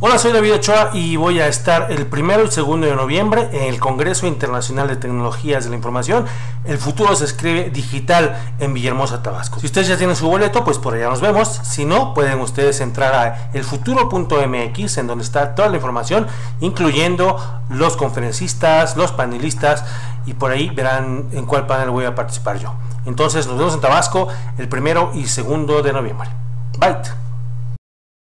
Hola, soy David Ochoa y voy a estar el primero y segundo de noviembre en el Congreso Internacional de Tecnologías de la Información. El futuro se escribe digital en Villahermosa, Tabasco. Si ustedes ya tienen su boleto, pues por allá nos vemos. Si no, pueden ustedes entrar a elfuturo.mx en donde está toda la información, incluyendo los conferencistas, los panelistas y por ahí verán en cuál panel voy a participar yo. Entonces nos vemos en Tabasco el primero y segundo de noviembre. Bye.